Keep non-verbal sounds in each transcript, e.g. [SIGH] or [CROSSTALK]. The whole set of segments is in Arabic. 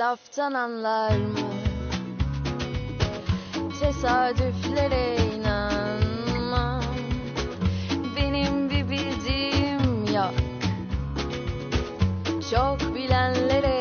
Laftan anlar mı? Tesadüflere inanmam Benim bir bildiğim yok Çok bilenlere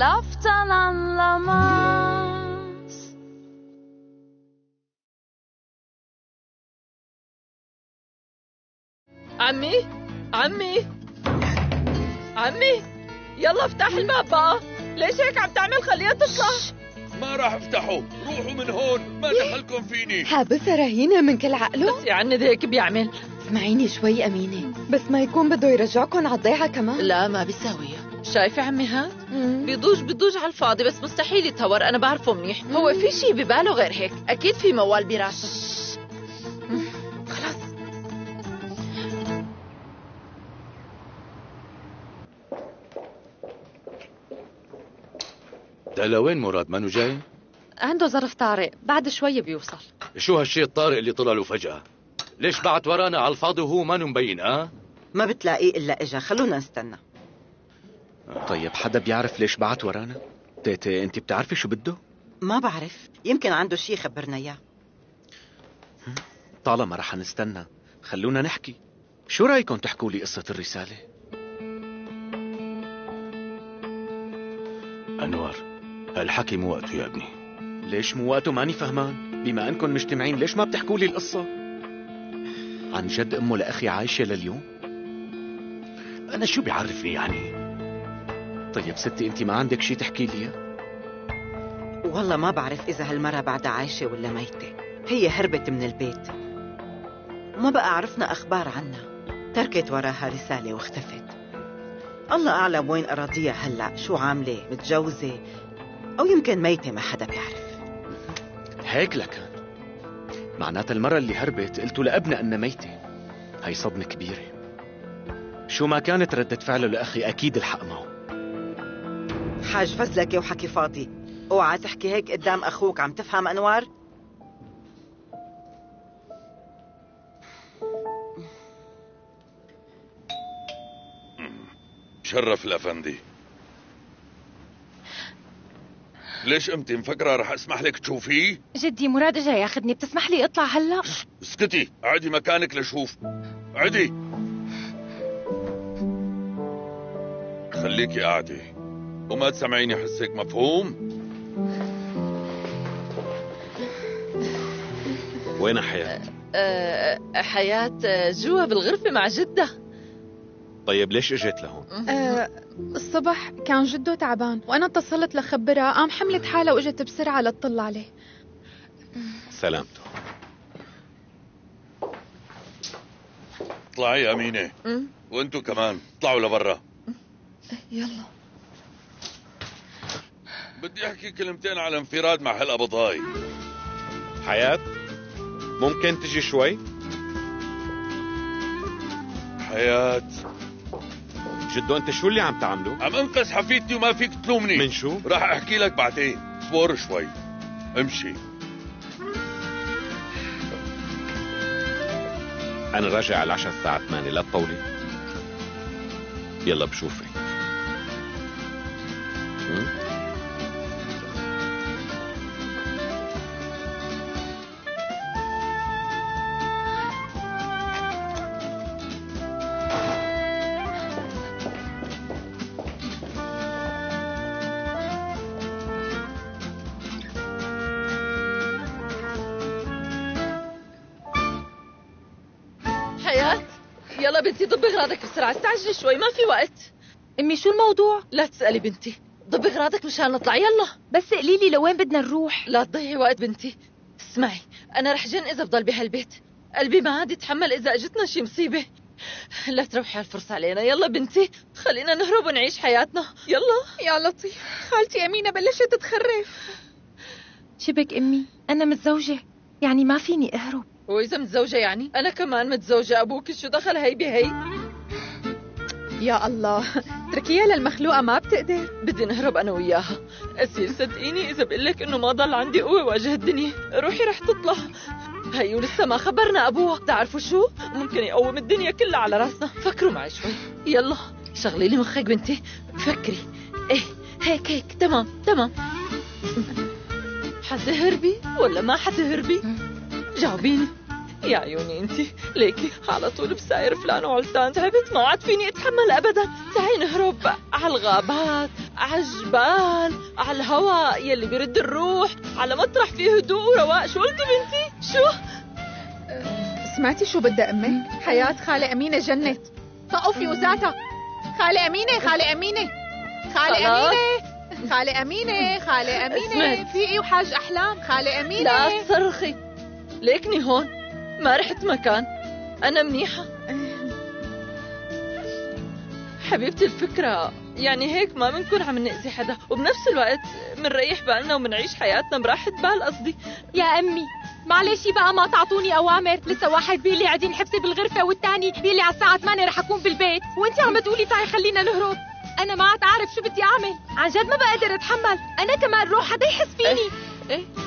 laftan anlamaz. عمي عمي عمي يلا افتح الباب بقى ليش هيك عم تعمل خليها تطلع ما راح افتحه روحوا من هون ما دخلكم فيني حابسها رهينة من كل عقله بس يعند هيك بيعمل اسمعيني شوي أمينة بس ما يكون بده يرجعكم على الضيعة كمان لا ما بيساويها شايفة عمي هاد. بيضوج بيضوج على الفاضي بس مستحيل يتهور. أنا بعرفه منيح. هو في شي بباله غير هيك؟ أكيد في موال براسه. خلاص. ده لوين مراد؟ مانو جاي؟ عنده ظرف طارئ. بعد شوي بيوصل. شو هالشيء الطارئ اللي طلع له فجأة؟ ليش بعت ورانا على الفاضي وهو ما مبين آه؟ ما بتلاقيه إلا إجا. خلونا نستنى. طيب حدا بيعرف ليش بعت ورانا؟ تيتي انت بتعرفي شو بده؟ ما بعرف يمكن عنده شي خبرنا إياه طالما رح نستنى خلونا نحكي شو رأيكم تحكوا لي قصة الرسالة؟ أنور هالحكي مو وقته يا ابني ليش مو وقته ماني فهمان؟ بما أنكم مجتمعين ليش ما بتحكوا لي القصة؟ عن جد أمه لأخي عايشة لليوم؟ أنا شو بيعرفني يعني؟ طيب ستي انت ما عندك شي تحكي لي؟ والله ما بعرف إذا هالمرة بعدها عايشة ولا ميتة. هي هربت من البيت. وما بقى عرفنا أخبار عنها. تركت وراها رسالة واختفت. الله أعلم وين أراضيها هلأ شو عاملة متجوزة أو يمكن ميتة ما حدا بيعرف. هيك لكان معناتها المرة اللي هربت قلتوا لأبنها أنها ميتة. هي صدمة كبيرة. شو ما كانت ردة فعله لأخي أكيد الحق معه. حاج فزلكة وحكي فاضي. اوعى تحكي هيك قدام أخوك. عم تفهم أنوار؟ شرف الأفندي. ليش أنت مفكرة رح أسمح لك تشوفيه؟ جدي مراد اجا ياخذني بتسمح لي أطلع هلا؟ اسكتي. اقعدي مكانك لشوف. اقعدي خليكي قاعدة. وما تسمعيني حسك مفهوم؟ وين حياة؟ أه حياة آه، جوا بالغرفة مع جدة. طيب ليش اجت لهون؟ أه الصبح كان جده تعبان وأنا اتصلت لخبرها قام حملت حالها وإجت بسرعة لتطل عليه سلامته. اطلعي يا أمينة. أم، وأنتو كمان. اطلعوا لبرا. يلا. بدي أحكي كلمتين على انفراد مع هالقبضاي حياة ممكن تجي شوي؟ حياة. جدو أنت شو اللي عم تعمله عم انقذ حفيدتي وما فيك تلومني. من شو؟ راح أحكي لك بعدين اصبر شوي. امشي. أنا راجع على العشاء الساعة 8 لا تطولي. يلا بشوفك. هم؟ بنتي ضبي اغراضك بسرعة استعجلي شوي ما في وقت. أمي شو الموضوع؟ لا تسألي بنتي ضبي اغراضك مشان نطلع يلا. بس قولي لي لوين بدنا نروح؟ لا تضيعي وقت بنتي اسمعي أنا رح جن إذا بضل بهالبيت. قلبي ما عاد يتحمل إذا اجتنا شي مصيبة. لا تروحي هالفرصة علينا يلا بنتي خلينا نهرب ونعيش حياتنا يلا. يا لطيف خالتي أمينة بلشت تخرف. شبك أمي أنا متزوجة يعني ما فيني أهرب. وإذا متزوجة يعني؟ أنا كمان متزوجة أبوك شو دخل هي بهي؟ يا الله تركيها للمخلوقة ما بتقدر. بدي نهرب أنا وياها. أسير صدقيني إذا بقول لك إنه ما ضل عندي قوة واجه الدنيا. روحي رح تطلع. هي ولسه ما خبرنا أبوها. تعرفوا شو؟ ممكن يقوم الدنيا كلها على راسنا. فكروا معي شوي. يلا. شغلي لي مخك بنتي. فكري. إيه هيك هيك. تمام تمام. حتهربي ولا ما حتهربي؟ جاوبيني يا عيوني انتي ليكي على طول بساير فلان وعلتان تعبت ما عاد فيني اتحمل ابدا تعي نهرب على الغابات على الجبال على الهواء يلي بيرد الروح على مطرح فيه هدوء ورواق شو قلتي بنتي شو سمعتي شو بدها أمك؟ حياة خالة أمينة جنت طقوا فيوزاتها خالة أمينة خالة أمينة خالة خلاص. أمينة خالة أمينة خالة اسمعي. في إيه وحاج أحلام خالة أمينة لا تصرخي ليكني هون. ما رحت مكان. أنا منيحة. حبيبتي الفكرة يعني هيك ما بنكون عم نأذي حدا. وبنفس الوقت بنريح بالنا وبنعيش حياتنا. براحة بال قصدي. يا أمي معلش بقى ما تعطوني أوامر. لسه واحد بيقول لي قاعدين حبسي بالغرفة والتاني بيقول لي على الساعة 8 رح أكون بالبيت. وأنت عم تقولي تعي خلينا نهرب. أنا ما عاد أعرف شو بدي أعمل. عن جد ما بقدر أتحمل. أنا كمان روح حدا يحس فيني. إيه.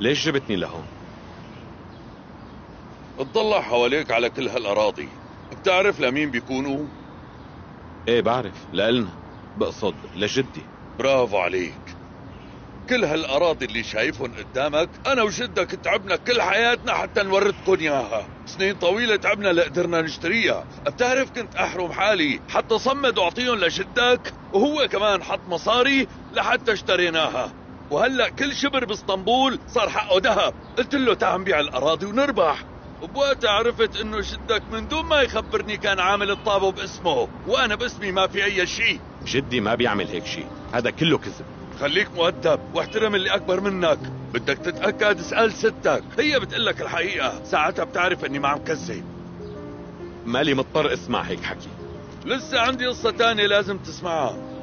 ليش جبتني لهون؟ اطلع حواليك على كل هالأراضي. بتعرف لمين بيكونوا؟ إيه بعرف. لإلنا. بقصد لجدي. برافو عليك. كل هالأراضي اللي شايفهم قدامك أنا وجدك تعبنا كل حياتنا حتى نورثكم إياها. سنين طويلة تعبنا لقدرنا نشتريها. بتعرف كنت أحرم حالي حتى صمد وأعطيهم لجدك وهو كمان حط مصاري لحتى اشتريناها. وهلأ كل شبر باسطنبول صار حقه ذهب. قلت له تعال نبيع الأراضي ونربح. وبوقتها عرفت إنه جدك من دون ما يخبرني كان عامل الطابو باسمه وأنا باسمي ما في أي شيء. جدي ما بيعمل هيك شيء. هذا كله كذب. خليك مؤدب واحترم اللي أكبر منك. بدك تتأكد اسأل ستك. هي بتقلك الحقيقة. ساعتها بتعرف إني ما عم كذب. مالي مضطر أسمع هيك حكي. لسه عندي قصة تانية لازم تسمعها.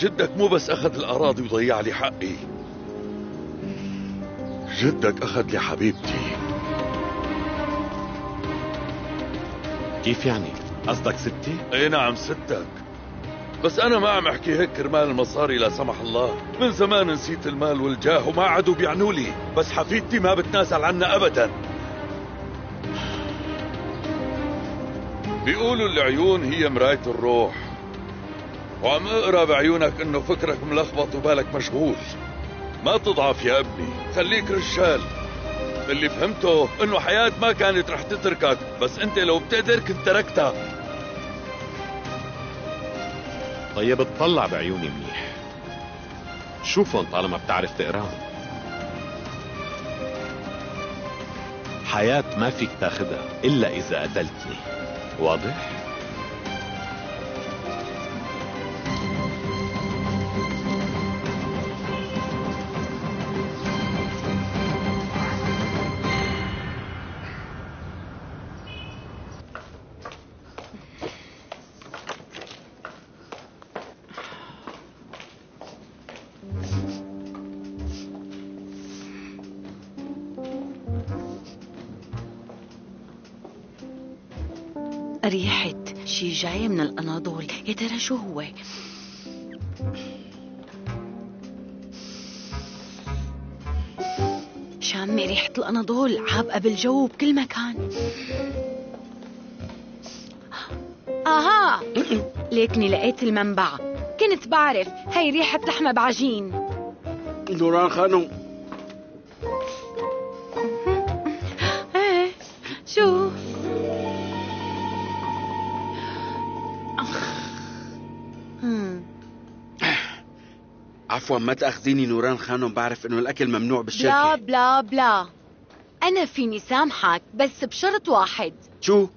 جدك مو بس أخذ الأراضي وضيع لي حقي. جدك أخذ لي حبيبتي. كيف يعني؟ قصدك ستي؟ أي نعم ستك. بس أنا ما عم أحكي هيك كرمال المصاري لا سمح الله. من زمان نسيت المال والجاه وما عادوا بيعنوا لي. بس حفيدتي ما بتنازل عنا ابدا. بيقولوا العيون هي مراية الروح. وعم اقرا بعيونك انه فكرك ملخبط وبالك مشغول. ما تضعف يا ابني خليك رجال. اللي فهمته إنه حياة ما كانت رح تتركك بس أنت لو بتقدر كنت تركتها. طيب اطلع بعيوني منيح. شوفهم طالما بتعرف تقراهم. حياة ما فيك تاخدها إلا إذا قتلتني واضح؟ ريحة شي جاي من الأناضول. يا ترى شو هو. شامة ريحة الأناضول. عابقة بالجو بكل مكان. آها! ليكني لقيت المنبع. كنت بعرف. هي ريحة لحمة بعجين. نوران خانم. عفوا ما تأخذيني نوران خانم بعرف إنه الأكل ممنوع بلا بالشركة. بلا بلا أنا فيني سامحك بس بشرط واحد. شو؟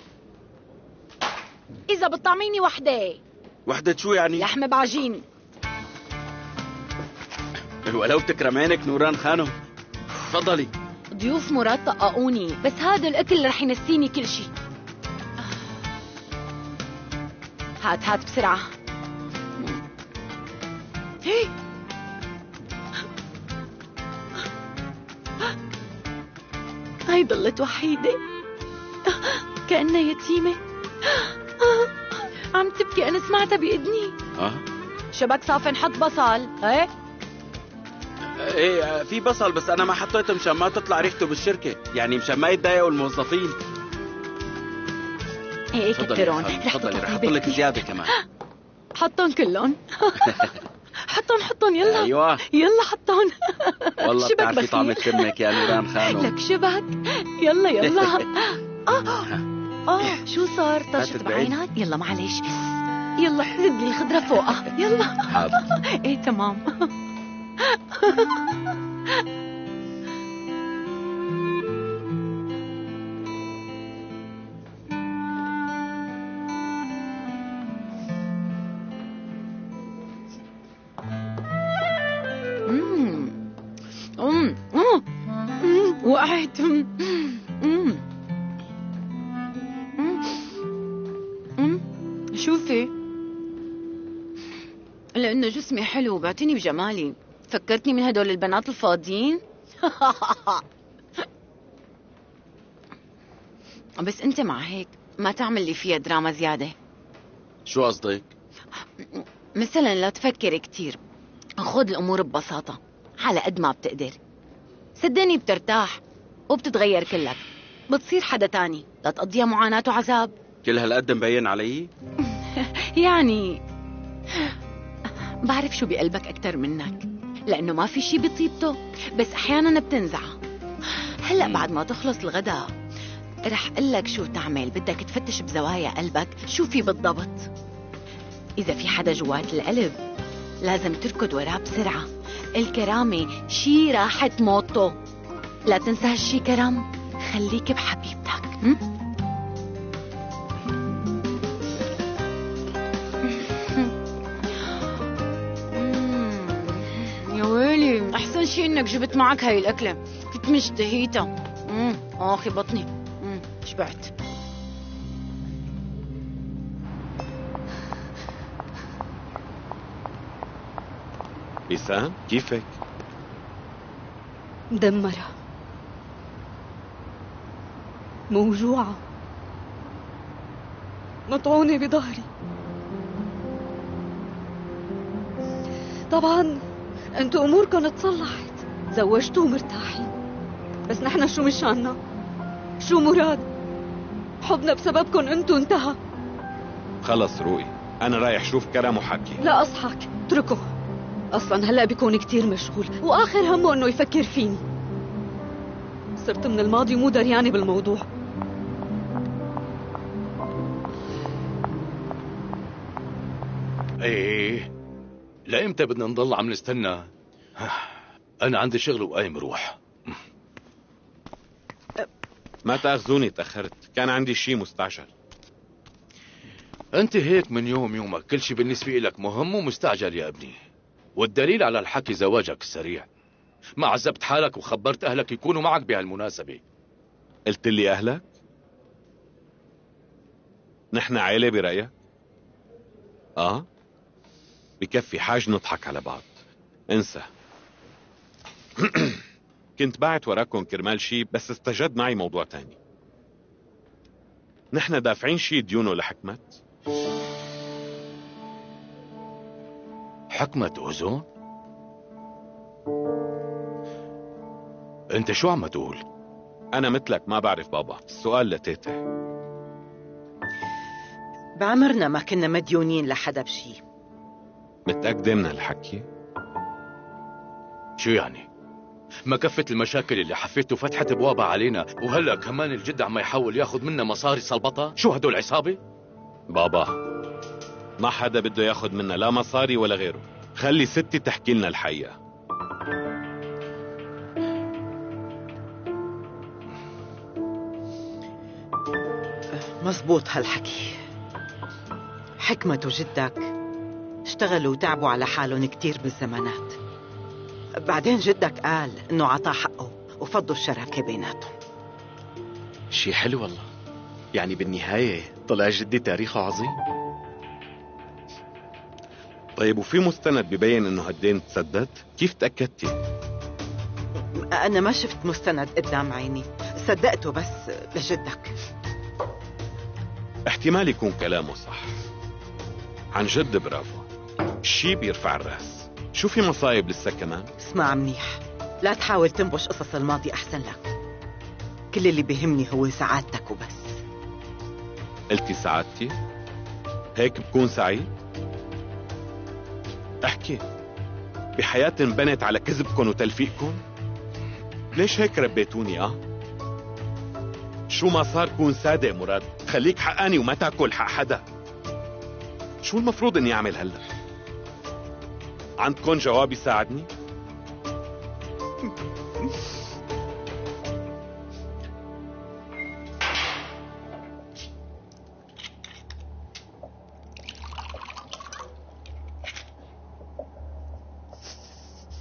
إذا بتطعميني وحدة. وحدة شو يعني؟ لحمة بعجين ولو تكرمانك نوران خانم تفضلي. ضيوف مراد طققوني بس هذا الأكل رح ينسيني كل شيء هات هات بسرعة. هي. هاي ضلت وحيدة. كأنها يتيمة. عم تبكي أنا سمعتها بإذني. آه. شبك صافي نحط بصل؟ إيه؟ إيه في بصل بس أنا ما حطيته مشان ما تطلع ريحته بالشركة. يعني مشان ما يتضايقوا الموظفين. إيه كترون رح تفضلي رح أحط لك. زيادة كمان. حطهم كلهم. [LAUGHS] حطهم حطهم يلا. أيوه. يلا حطهم. والله شبك بتعرفي. طعمة فمك يا نوران خانم. لك شبك. يلا يلا. [LAUGHS] آه آه. شو صار؟ طشت. بعينك؟ يلا معلش يلا زد لي الخضرة فوقها. يلا. حاضر. [LAUGHS] إيه تمام. [LAUGHS] شوفي. لأنه جسمي حلو بعتني بجمالي. فكرتني من هدول البنات الفاضيين. [LAUGHS] بس أنت مع هيك ما تعمل لي فيها دراما زيادة. شو قصدك؟ مثلا لا تفكر كتير. خذ الأمور ببساطة على قد ما بتقدر. صدقني بترتاح وبتتغير كلك. بتصير حدا تاني لا تقضيها معاناة وعذاب. كل هالقد مبين علي؟ [LAUGHS] يعني بعرف شو بقلبك أكتر منك لأنه ما في شي بطيبته بس أحيانا بتنزع. هلأ بعد ما تخلص الغداء رح قلك شو تعمل بدك تفتش بزوايا قلبك شو في بالضبط. إذا في حدا جوات القلب لازم تركض وراه بسرعة. الكرامة شي راحة موته. لا تنسى هالشي كرم خليك بحبيبتك. م? ويلي احسن شي إنك جبت معك هاي الأكلة. كنت مشتهيتها امم آخي بطني. امم شبعت. بيسان كيفك؟ مدمرة. موجوعة. مطعونة بظهري طبعا أنتو أموركم تصلحت زوجتوا مرتاحين. بس نحن شو مشاننا شو مراد؟ حبنا بسببكم أنتو انتهى. خلص روقي. أنا رايح شوف كرم وحكي. لا أصحك. اتركه. أصلا هلأ بيكون كتير مشغول. وآخر همه إنه يفكر فيني. صرت من الماضي مو دريانة بالموضوع. إيه. لامتى بدنا نضل عم نستنى؟ أنا عندي شغل وقايم روح ما تأخذوني تأخرت. كان عندي شي مستعجل. أنت هيك من يوم يومك. كل شي بالنسبة لك مهم ومستعجل يا أبني. والدليل على الحكي زواجك السريع. ما عذبت حالك وخبرت أهلك يكونوا معك بهالمناسبة. قلت لي أهلك؟ نحن عيلة برأيك؟ آه؟ بكفي حاج نضحك على بعض. انسى. [CLEARS THROAT] كنت باعت وراكم كرمال شي بس استجد معي موضوع تاني. نحن دافعين شي ديونه لحكمت؟ حكمة أوزون؟ أنت شو عم تقول؟ أنا مثلك ما بعرف بابا. السؤال لتيتا بعمرنا ما كنا مديونين لحدا بشي. متأكدة من هالحكي؟ شو يعني؟ ما كفت المشاكل اللي حفيته فتحت ابوابها علينا وهلا كمان الجد عم يحاول ياخذ منا مصاري صلبطة؟ شو هدول عصابة؟ بابا ما حدا بده ياخد منا لا مصاري ولا غيره. خلي ستي تحكي لنا الحقيقة. مزبوط هالحكي. حكمة وجدك اشتغلوا وتعبوا على حالهم كتير بالزمانات. بعدين جدك قال إنه عطاه حقه وفضوا الشراكة بيناتهم. شي حلو والله. يعني بالنهاية طلع جدي تاريخه عظيم. طيب وفي مستند ببين إنه هالدين تسدد؟ كيف تأكدتي؟ أنا ما شفت مستند قدام عيني. صدقته بس لجدك. احتمال يكون كلامه صح. عن جد برافو. شي بيرفع الراس؟ شو في مصايب لسه كمان؟ اسمع منيح لا تحاول تنبش قصص الماضي أحسن لك. كل اللي بيهمني هو سعادتك وبس. قلتي سعادتي؟ هيك بكون سعيد؟ احكي بحياة انبنت على كذبكم وتلفيقكم ليش هيك ربيتوني آه؟ شو ما صار كون صادق مراد خليك حقاني وما تاكل حق حدا. شو المفروض إني أعمل هلأ؟ عندكم جواب يساعدني؟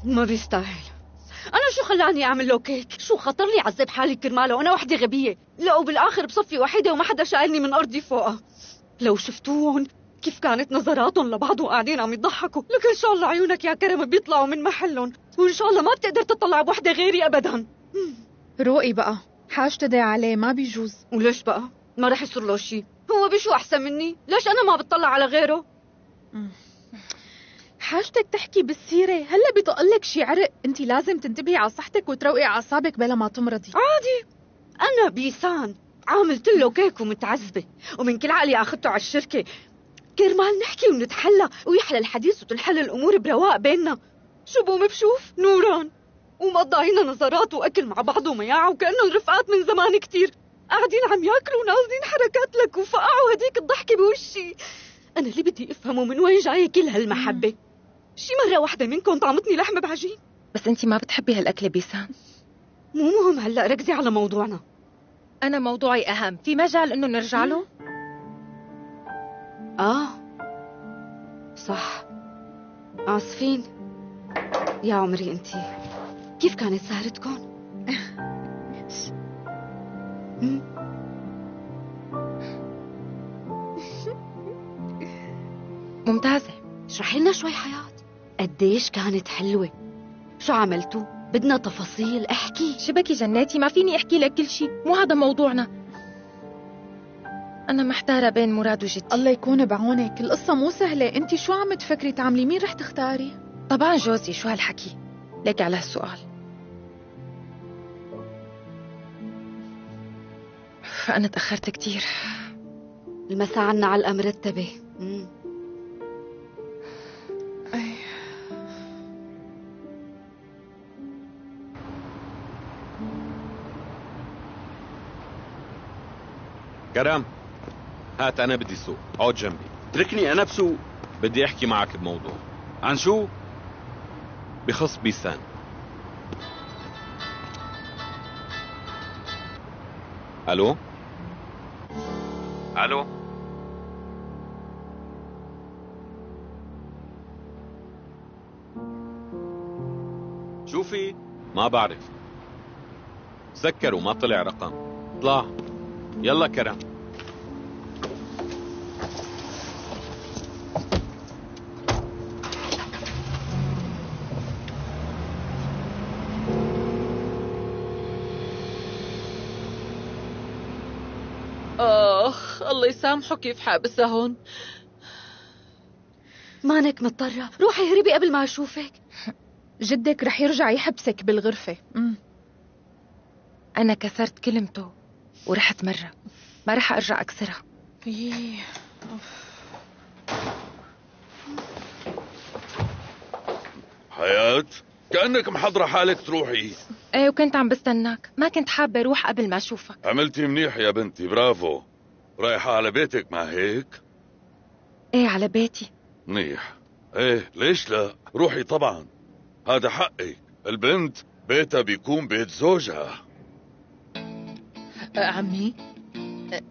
ما بيستاهل. أنا شو خلاني أعمل له كيك؟ شو خطر لي عذب حالي كرماله وأنا وحدة غبية. لا وبالآخر بصفي وحيده وما حدا شايلني من أرضي فوقها لو شفتوهم كيف كانت نظراتهم لبعض وقاعدين عم يضحكوا؟ لك إن شاء الله عيونك يا كرم بيطلعوا من محلهم وإن شاء الله ما بتقدر تطلع بوحدة غيري ابدا. روقي بقى حاج تدعي عليه ما بيجوز. وليش بقى؟ ما رح يصير له شيء هو بشو أحسن مني؟ ليش أنا ما بتطلع على غيره؟ حاجتك تحكي بالسيرة هلا بيطقلك شي عرق. انت لازم تنتبهي على صحتك وتروقي أعصابك بلا ما تمرضي. عادي. أنا بيسان عاملت له كيك ومتعذبة ومن كل عقلي أخذته على الشركة. كرمال نحكي ونتحلى ويحلى الحديث وتنحل الأمور برواق بيننا. شو بوم بشوف؟ نوران. ومقضينا نظرات وأكل مع بعض ومياعة وكانهم رفقات من زمان كتير. قاعدين عم ياكلوا ونازلين حركات لك وفقعوا هديك الضحكة بوشي. أنا اللي بدي أفهمه من وين جاية كل هالمحبة. شي مرة واحدة منكم طعمتني لحمة بعجين. بس انت ما بتحبي هالاكل بيسان. مو مهم هلأ ركزي على موضوعنا. أنا موضوعي أهم. في مجال إنه نرجع له؟ آه. صح. عاصفين. يا عمري انتي كيف كانت سهرتكم؟ مم؟ [LAUGHS] ممتازة. اشرحي لنا شوي حياة. قديش كانت حلوة. شو عملتوا؟ بدنا تفاصيل. احكي. شبكي جناتي ما فيني أحكي لك كل شيء مو هذا موضوعنا. أنا محتارة بين مراد وجدي. الله يكون بعونك. القصة مو سهلة. انت شو عم تفكري؟ تعملي مين رح تختاري؟ طبعا جوزي شو هالحكي؟ ليك على هالسؤال. فأنا تأخرت كتير. المسا عنا على الأمرتبة مم. كرم. هات أنا بدي سوق أقعد جنبي. اتركني أنا بسوق. بدي أحكي معك بموضوع. عن شو؟ بخص بيسان. ألو؟ ألو؟ شو في؟ ما بعرف. سكر وما طلع رقم. اطلع. يلا كرم. يسامحه كيف حابسها هون. مانك مضطرة. روحي هربي قبل ما أشوفك. جدك رح يرجع يحبسك بالغرفة. مم. أنا كسرت كلمته ورحت مرة. ما رح أرجع أكسرها. إيه. حياة كأنك محضرة حالك تروحي. إيه وكنت عم بستناك. ما كنت حابة أروح قبل ما أشوفك. عملتي منيح يا بنتي برافو. رايحة على بيتك ما هيك؟ إيه على بيتي. منيح. إيه ليش لا؟ روحي طبعا. هذا حقك. البنت بيتها بيكون بيت زوجها. أه، عمي. أه،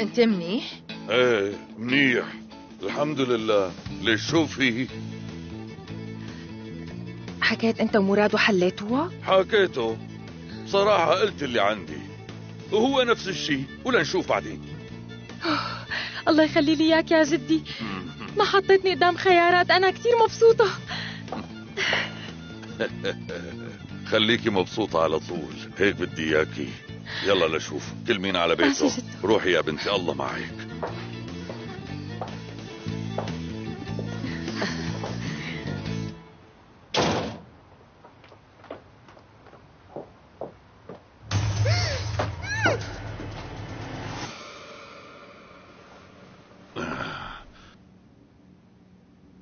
أنت منيح؟ إيه منيح. الحمد لله. ليش شو في؟ حكيت أنت ومراد وحليتوها حكيته. بصراحة قلت اللي عندي. وهو نفس الشيء ولنشوف بعدين. [GASPS] الله يخلي لي إياك يا جدي. ما حطيتني قدام خيارات أنا كثير مبسوطة. [LAUGHS] خليكي مبسوطة على طول. هيك بدي إياكي. يلا لشوف. كل مين على بيته. روحي يا بنتي الله معك.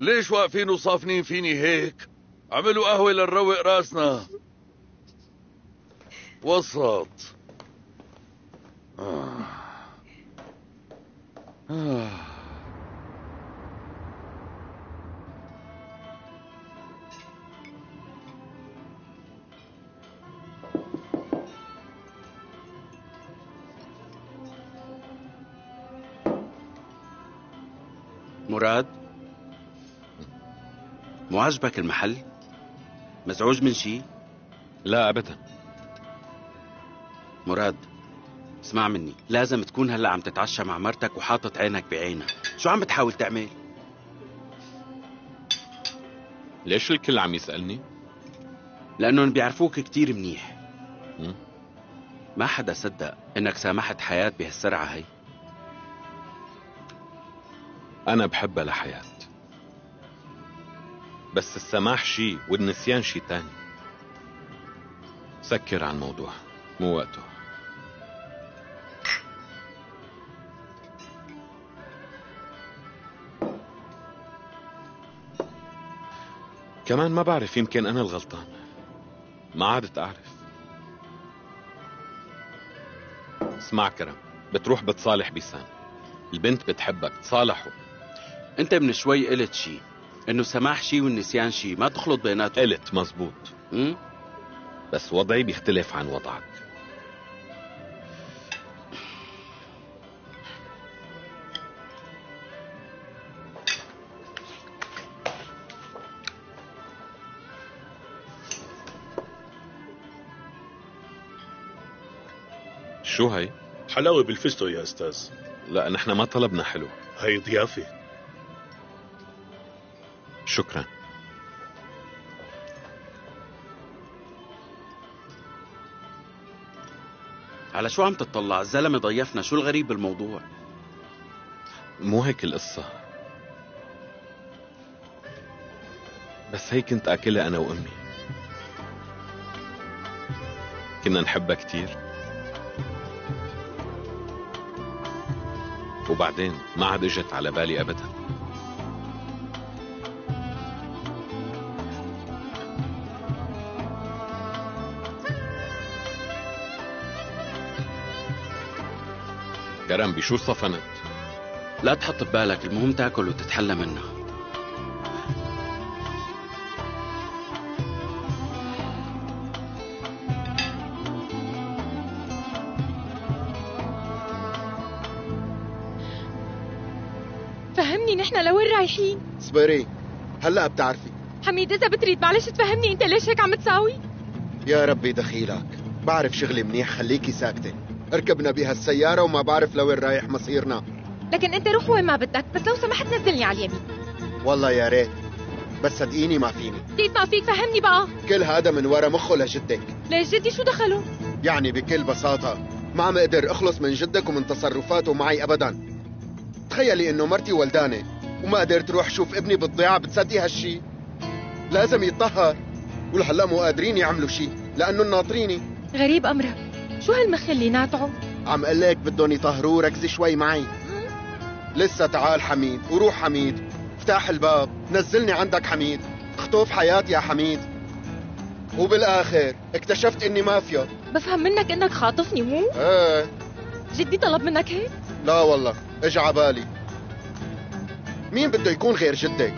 ليش واقفين وصافنين فيني هيك عملوا قهوة لنروق راسنا وصلت آه. آه. مو عجبك المحل؟ مزعوج من شي؟ لا ابدا. مراد اسمع مني. لازم تكون هلأ عم تتعشى مع مرتك وحاطط عينك بعينها. شو عم بتحاول تعمل؟ ليش الكل عم يسألني؟ لأنهم بيعرفوك كتير منيح. ما حدا صدق إنك سامحت حياة بهالسرعة هي. أنا بحبها لحياة. بس السماح شي والنسيان شي تاني. سكر عن الموضوع مو وقته. كمان ما بعرف يمكن أنا الغلطان. ما عادت أعرف. اسمع كرم بتروح بتصالح بيسان. البنت بتحبك تصالحوا. أنت من شوي قلت شي. إنه سماح شي والنسيان شي. ما تخلط بيناتهم. قلت مزبوط. مم؟ بس وضعي بيختلف عن وضعك. شو هي؟ حلاوة بالفستو يا أستاذ. لا نحن ما طلبنا حلو. هي ضيافة. شكرا. على شو عم تطلع؟ الزلمة ضيفنا شو الغريب بالموضوع؟ مو هيك القصة. بس هي كنت أكلها أنا وأمي. كنا نحبها كتير. وبعدين ما عاد إجت على بالي أبدا. كرم بشو صفنت لا تحط ببالك المهم تاكل وتتحلى منها. فهمني نحن لوين رايحين؟ صبري هلا بتعرفي. حميد إذا بتريد معلش تفهمني أنت ليش هيك عم تساوي؟ يا ربي دخيلك. بعرف شغلي منيح خليكي ساكتة. ركبنا بهالسيارة وما بعرف لوين رايح مصيرنا. لكن انت روح وين ما بدك بس لو سمحت نزلني على اليمين. والله يا ريت بس صدقيني ما فيني. كيف ما فيك فهمني بقى. كل هذا من ورا مخه لجدك. ليش جدي؟ شو دخله؟ يعني بكل بساطة ما عم أقدر اخلص من جدك ومن تصرفاته معي ابدا. تخيلي إنه مرتي ولدانة وما قدرت روح شوف ابني بالضيعة بتصدقي هالشي. لازم يتطهر ولهلا مو قادرين يعملوا شي لأنه ناطريني. غريب أمرك. شو هالمخ اللي ناتعه عم قال لك بدهم يطهروه ركزي شوي معي. لسه تعال حميد وروح حميد. افتح الباب نزلني عندك حميد. اخطف حياتي يا حميد. وبالآخر اكتشفت إني مافيا. بفهم منك إنك خاطفني مو؟ إيه. جدي طلب منك هيك؟ لا والله اجى عبالي. مين بده يكون غير جدك؟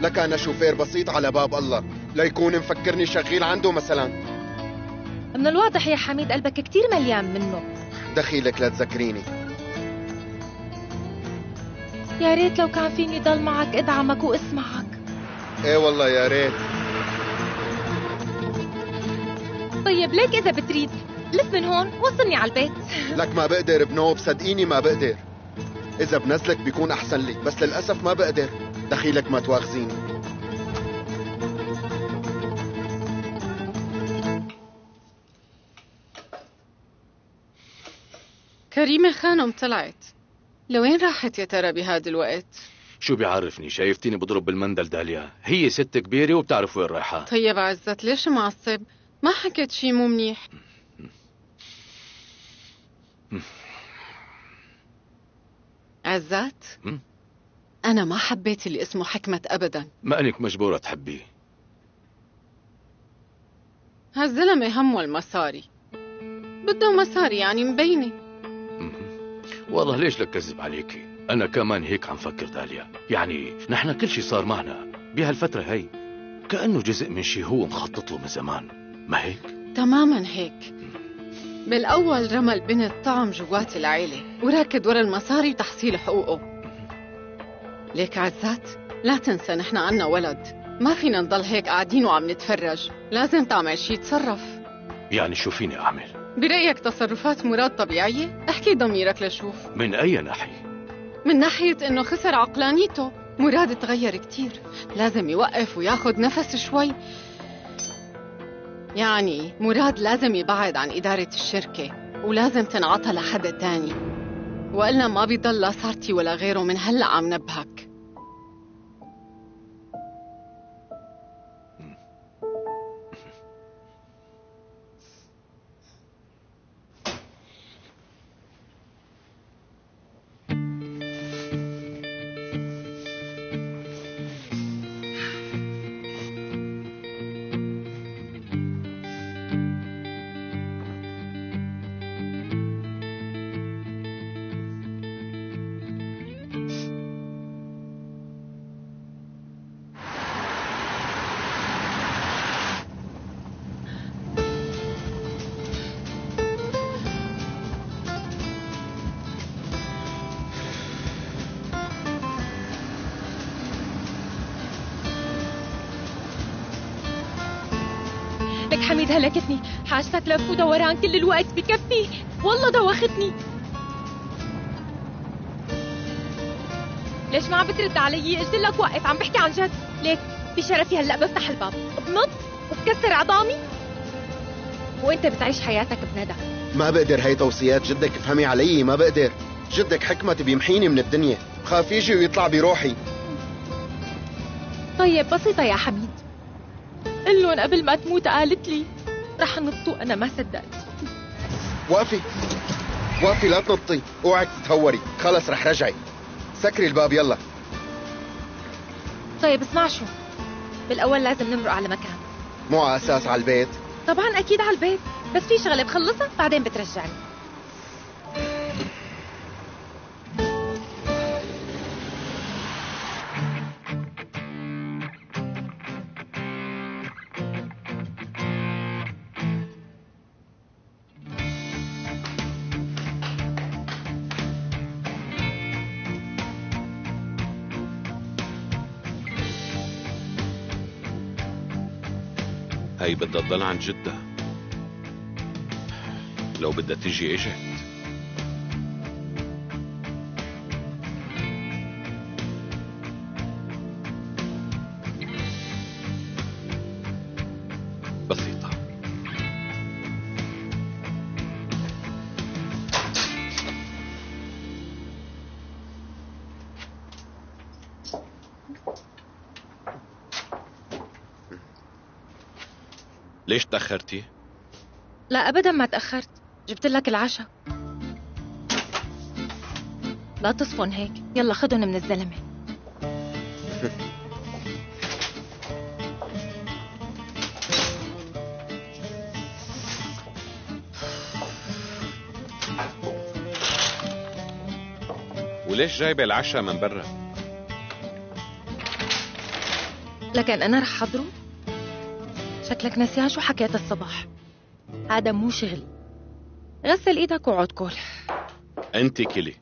لك أنا شوفير بسيط على باب الله ليكون مفكرني شغيل عنده مثلا. من الواضح يا حميد قلبك كتير مليان منه دخيلك لا تذكريني. يا ريت لو كان فيني ضل معك ادعمك واسمعك. إيه والله يا ريت. طيب ليك إذا بتريد. لف من هون وصلني على البيت. لك ما بقدر بنوب صدقيني ما بقدر. إذا بنزلك بيكون أحسن لي بس للأسف ما بقدر. دخيلك ما تواخذيني. كريمة خانم طلعت. لوين راحت يا ترى بهذا الوقت؟ شو بيعرفني؟ شايفتيني بضرب بالمندل داليا. هي ست كبيرة وبتعرف وين رايحة. طيب عزت ليش معصب؟ ما حكيت شي مو منيح. عزات م? أنا ما حبيت اللي اسمه حكمة أبدا. ما أنك مجبورة تحبيه. هالزلمة همه المصاري بده مصاري يعني مبينة. والله ليش لك كذب عليكي أنا كمان هيك عم فكر داليا. يعني نحن كل شي صار معنا بهالفترة هي. كأنه جزء من شي هو مخطط له من زمان. ما هيك؟ تماما هيك. بالأول رمى البنت طعم جوات العيلة وركض ورا المصاري وتحصيل حقوقه. ليك عزات لا تنسى نحن عنا ولد. ما فينا نضل هيك قاعدين وعم نتفرج. لازم تعمل شي تصرف. يعني شو فيني أعمل؟ برأيك تصرفات مراد طبيعية؟ احكي ضميرك لشوف. من أي ناحية؟ من ناحية إنه خسر عقلانيته. مراد تغير كتير. لازم يوقف وياخد نفس شوي. يعني مراد لازم يبعد عن إدارة الشركة ولازم تنعطى لحدا تاني وإلا ما بيضل لا صارتي ولا غيره من هلأ عم نبهك. لك حميد هلكتني. حاجتك لف ودوران كل الوقت بكفي والله دوختني ليش ما عم بترد علي؟ قلت لك وقف عم بحكي عن جد. ليك بشرفي هلأ بفتح الباب. بنط وبكسر عظامي. وانت بتعيش حياتك بندى ما بقدر هي توصيات. جدك افهمي علي ما بقدر. جدك حكمة بيمحيني من الدنيا. خاف يجي ويطلع بروحي. طيب بسيطة يا حميد. لهم قبل ما تموت قالت لي رح نط وأنا ما صدقت. وقفي وقفي لا تنطي اوعك تتهوري. خلص رح رجعي. سكري الباب يلا. طيب اسمع شو. بالأول لازم نمرق على مكان. مو على أساس على البيت. طبعا أكيد على البيت. بس في شغلة بخلصها بعدين بترجعني. هي بدها تضل عند جدها. لو بدها تيجي إجت. ليش تأخرتي؟ لا ابدا ما تأخرت. جبت لك العشاء. لا تصفن هيك. يلا خدهم من الزلمة. [LAUGHS] وليش جايبة العشاء من برا؟ لكن أنا رح حضره. شكلك نسيان شو حكيت الصبح هذا مو شغلي غسل إيدك واقعد كل. أنت كلي.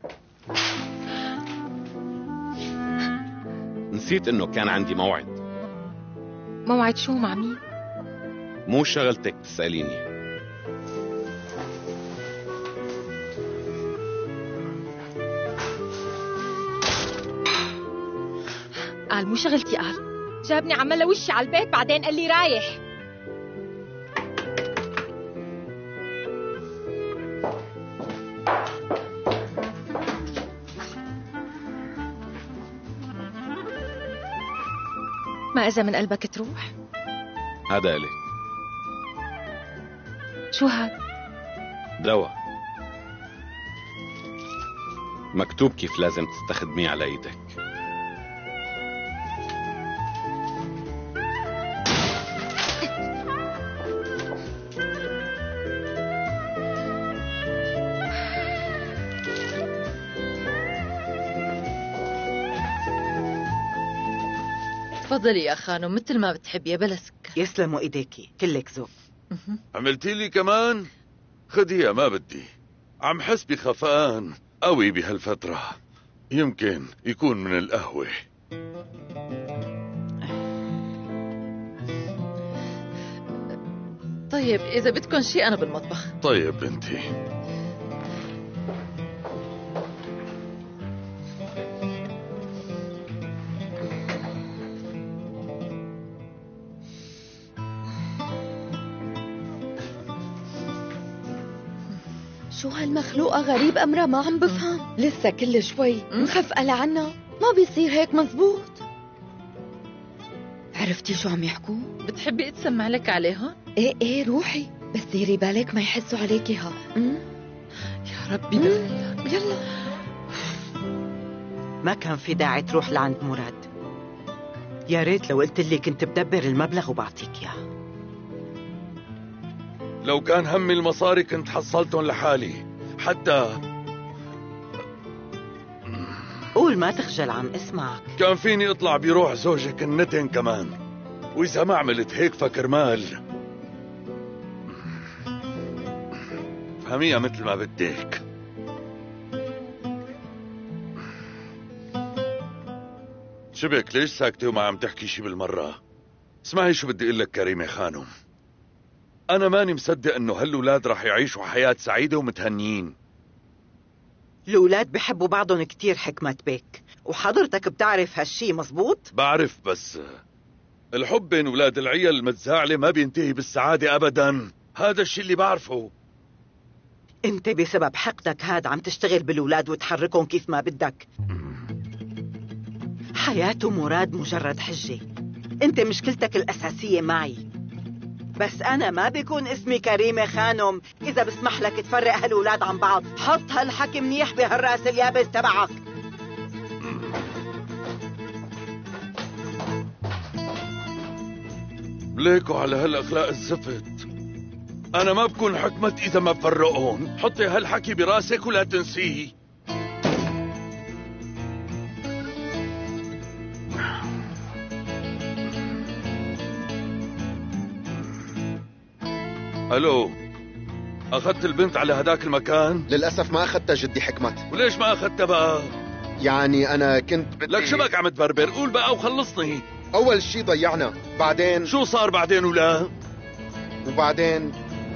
نسيت إنه كان عندي موعد. موعد شو مع مين؟ مو شغلتك تسأليني. قال مو شغلتي قال. جابني عمل وشي على البيت بعدين قال لي رايح. ما اجى من قلبك تروح؟ هذا إلي. شو هاد؟ دواء. مكتوب كيف لازم تستخدميه على إيدك. تفضلي يا خانم مثل ما بتحبي بلا سكر يسلموا إيديكي كلك ذوق. عملتي لي كمان؟ خديها ما بدي. عم حس بخفقان قوي بهالفترة. يمكن يكون من القهوة. طيب إذا بدكم شيء أنا بالمطبخ. طيب بنتي. هالمخلوقة غريب أمرها ما عم بفهم. لسه كل شوي مخفقة لعنا. ما بيصير هيك مزبوط. عرفتي شو عم يحكوا؟ بتحبي أتسمع لك عليهم؟ إيه إيه روحي. بس ديري بالك ما يحسوا عليكي ها؟ يا ربي بالله يلا. ما كان في داعي تروح لعند مراد. يا ريت لو قلت لي كنت بدبر المبلغ وبعطيك إياه. لو كان همي المصاري كنت حصلتهم لحالي. حتى قول ما تخجل عم اسمعك كان فيني اطلع بروح زوجك النتن كمان. وإذا ما عملت هيك فكرمال فهميها مثل ما بدك. شبك ليش ساكتة وما عم تحكي شي بالمرة؟ اسمعي شو بدي أقول لك كريمة خانم. أنا ماني مصدق إنه هالولاد رح يعيشوا حياة سعيدة ومتهنيين. الأولاد بحبوا بعضهم كتير حكمة بيك. وحضرتك بتعرف هالشي مزبوط؟ بعرف بس الحب بين ولاد العيال المتزاعلة ما بينتهي بالسعادة أبدا. هذا الشي اللي بعرفه. أنت بسبب حقدك هاد عم تشتغل بالولاد وتحركهم كيف ما بدك. حياته مراد مجرد حجة. أنت مشكلتك الأساسية معي. بس أنا ما بيكون اسمي كريمة خانم. إذا بسمح لك تفرق هالولاد عن بعض. حط هالحكي منيح بهالرأس اليابس تبعك. ليكوا على هالأخلاق الزفت. أنا ما بكون حكمت إذا ما بفرقهم. حطي هالحكي براسك ولا تنسيه. ألو أخذت البنت على هداك المكان؟ للأسف ما أخذتها جدي حكمت. وليش ما أخذتها بقى؟ يعني أنا كنت بدي لك شبك عم تبربر؟ قول بقى وخلصني. أول شي ضيعنا بعدين شو صار بعدين ولا؟ وبعدين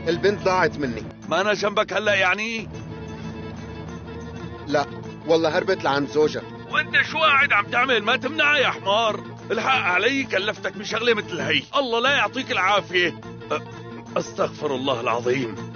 البنت ضاعت مني. ما أنا جنبك هلأ يعني؟ لا والله هربت لعند زوجها. وأنت شو قاعد عم تعمل؟ ما تمنع يا حمار. الحق علي كلفتك بشغلة مثل هي. الله لا يعطيك العافية. أ- أستغفر الله العظيم.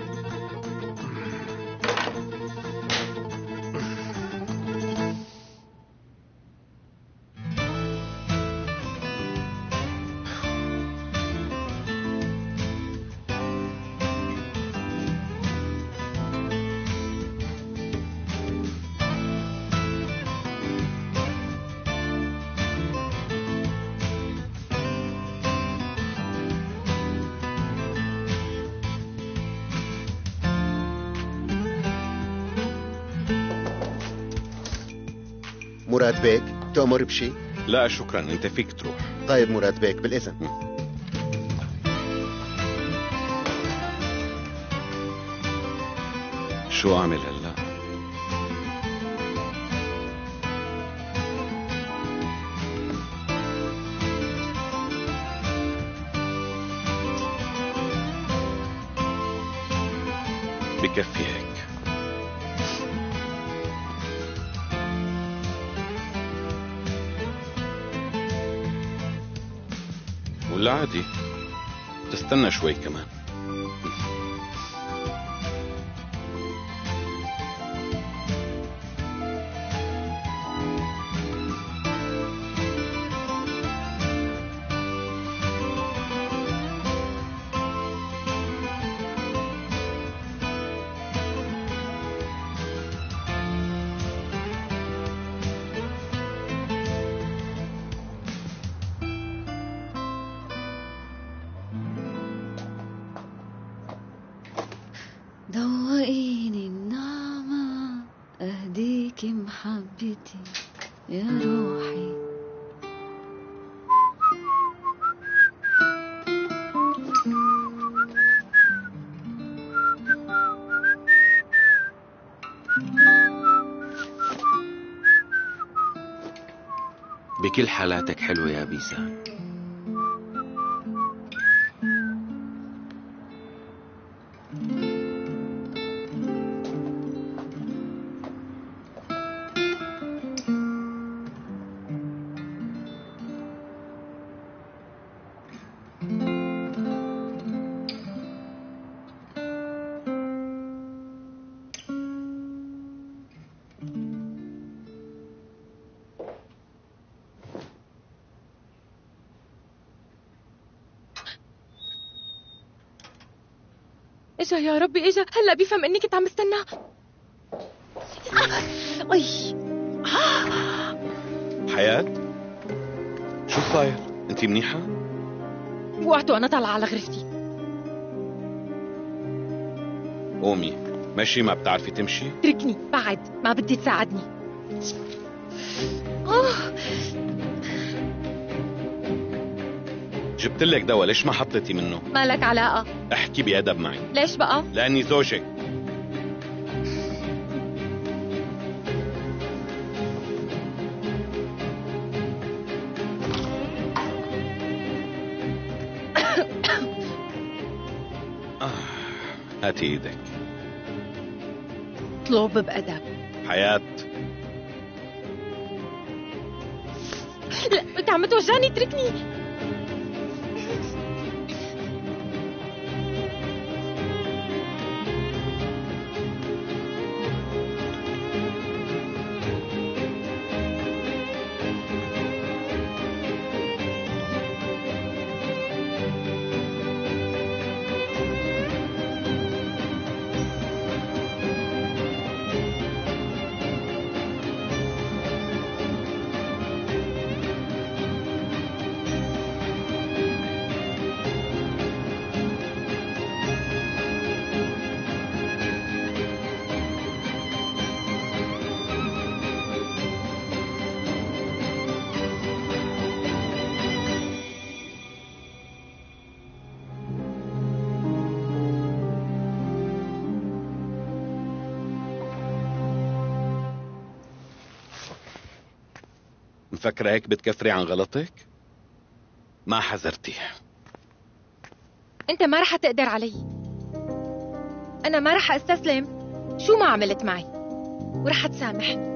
تأمر بشي؟ لا شكرا أنت فيك تروح طيب مراد بيك بالإذن شو أعمل هلا؟ بكفي هيك ولا عادي. تستنى شوي كمان. حالاتك حلوة يا بيسان إجا يا ربي إجا. هلأ بيفهم إني كنت عم استناه أي. حياة؟ شو صاير؟ انت منيحة؟ وقعت وأنا طالعة على غرفتي. قومي. ماشي ما بتعرفي تمشي؟ اتركني بعد. ما بدي تساعدني. جبت لك دواء ليش ما حطيتي منه؟ ما لك علاقة؟ احكي بأدب معي. ليش بقى؟ لأني زوجك. [COUGHS] آه، هاتي إيدك. اطلب بأدب. حياة. لا أنت عم توجعني اتركني. مفكرة هيك بتكفري عن غلطك؟ ما حذرتي أنت ما رح تقدر علي. أنا ما رح أستسلم. شو ما عملت معي. ورح تسامحني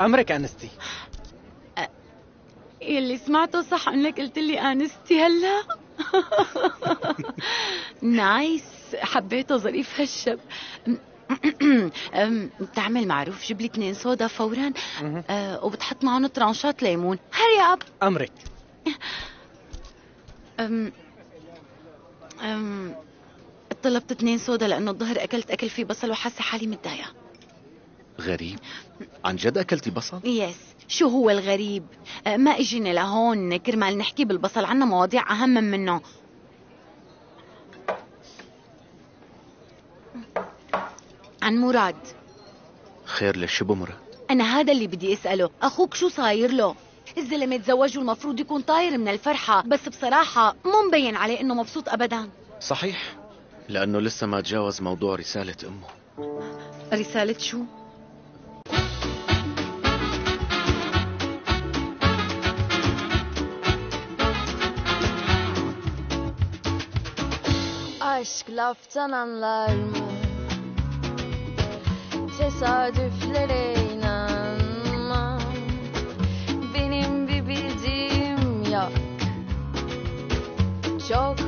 أمرك أنستي. يلي سمعته صح إنك قلت لي أنستي هلا. [LAUGHS] nice. حبيته ظريف هالشب. بتعمل معروف جيب لي اثنين صودا فورا. أه وبتحط معهم ترانشات ليمون. hurry up. أم، أم... طلبت اثنين سودا لأنه الظهر أكلت أكل فيه بصل وحاسة حالي متضايقة. غريب. عن جد أكلتي بصل؟ يس شو هو الغريب؟ أه، ما إجينا لهون كرمال نحكي بالبصل. عنا مواضيع أهم منه. عن مراد. خير شو بمرة؟ أنا هذا اللي بدي أسأله. أخوك شو صاير له؟ الزلمة تزوج والمفروض يكون طاير من الفرحة بس بصراحة مو مبين عليه إنه مبسوط أبدا. صحيح لأنه لسه ما تجاوز موضوع رسالة أمه. رسالة شو؟ Laftan anlar mı? Tesadüflere inanma Benim bir bildiğim yok Çok